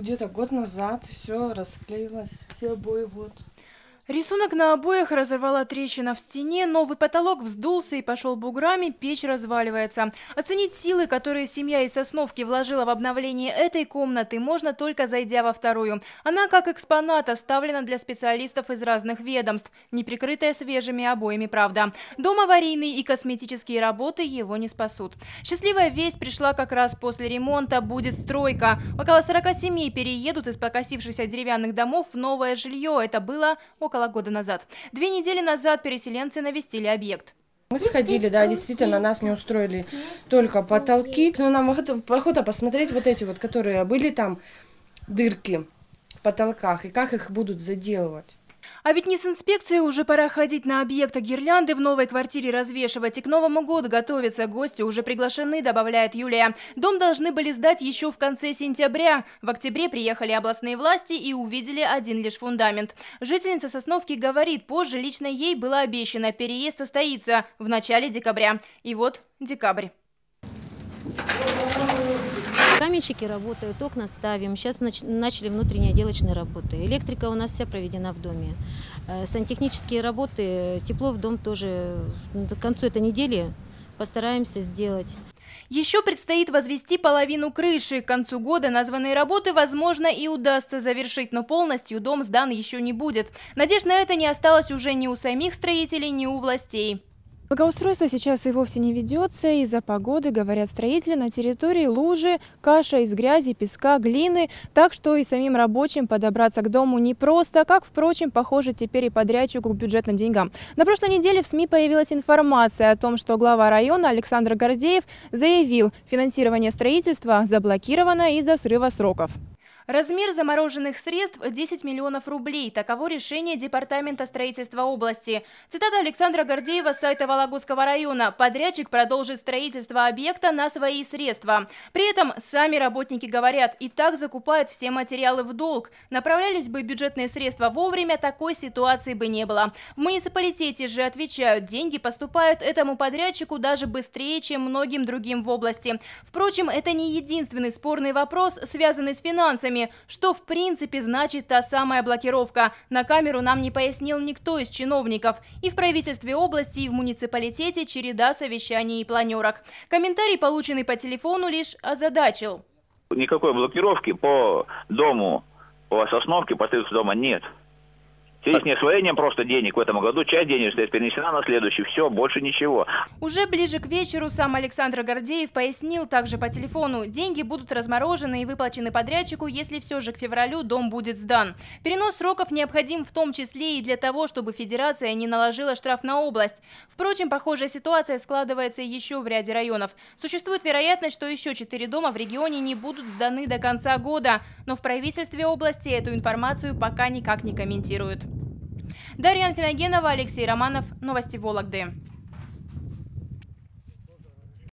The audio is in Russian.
где-то год назад все расклеилось, все обои вот. Рисунок на обоях разорвала трещина в стене, новый потолок вздулся и пошел буграми, печь разваливается. Оценить силы, которые семья из Сосновки вложила в обновление этой комнаты, можно только зайдя во вторую. Она, как экспонат, оставлена для специалистов из разных ведомств, не прикрытая свежими обоями, правда. Дом аварийный и косметические работы его не спасут. Счастливая весть пришла как раз после ремонта, будет стройка. Около 40 семей переедут из покосившихся деревянных домов в новое жилье. Это было около около года назад. Две недели назад переселенцы навестили объект. Мы сходили, да, действительно, нас не устроили только потолки. Но нам охота посмотреть вот эти вот, которые были там, дырки в потолках, и как их будут заделывать. А ведь не с инспекцией уже пора ходить на объекты гирлянды в новой квартире развешивать. И к Новому году готовиться. Гости уже приглашены, добавляет Юлия. Дом должны были сдать еще в конце сентября. В октябре приехали областные власти и увидели один лишь фундамент. Жительница Сосновки говорит, позже лично ей было обещано, переезд состоится в начале декабря. И вот декабрь. Каменщики работают, окна ставим. Сейчас начали внутренние отделочные работы. Электрика у нас вся проведена в доме. Э, сантехнические работы, тепло в дом тоже к концу этой недели постараемся сделать. Еще предстоит возвести половину крыши. К концу года названные работы, возможно, и удастся завершить, но полностью дом сдан еще не будет. Надежд на это не осталось уже ни у самих строителей, ни у властей. Благоустройство сейчас и вовсе не ведется. Из-за погоды, говорят строители, на территории лужи, каша из грязи, песка, глины. Так что и самим рабочим подобраться к дому непросто, как, впрочем, похоже теперь и подрядчику к бюджетным деньгам. На прошлой неделе в СМИ появилась информация о том, что глава района Александр Гордеев заявил, финансирование строительства заблокировано из-за срыва сроков. Размер замороженных средств – 10 миллионов рублей. Таково решение Департамента строительства области. Цитата Александра Гордеева с сайта Вологодского района. Подрядчик продолжит строительство объекта на свои средства. При этом сами работники говорят, и так закупают все материалы в долг. Направлялись бы бюджетные средства вовремя, такой ситуации бы не было. В муниципалитете же отвечают, деньги поступают этому подрядчику даже быстрее, чем многим другим в области. Впрочем, это не единственный спорный вопрос, связанный с финансами вопросами, что в принципе значит та самая блокировка. На камеру нам не пояснил никто из чиновников. И в правительстве области, и в муниципалитете череда совещаний и планерок. Комментарий, полученный по телефону, лишь озадачил. Никакой блокировки по дому, по Сосновке, по дома нет. Здесь не освоением просто денег в этом году, часть денег стоит перенесена на следующий, все, больше ничего. Уже ближе к вечеру сам Александр Гордеев пояснил также по телефону, деньги будут разморожены и выплачены подрядчику, если все же к февралю дом будет сдан. Перенос сроков необходим в том числе и для того, чтобы федерация не наложила штраф на область. Впрочем, похожая ситуация складывается еще в ряде районов. Существует вероятность, что еще четыре дома в регионе не будут сданы до конца года, но в правительстве области эту информацию пока никак не комментируют. Дарья Анфиногенова, Алексей Романов. Новости Вологды.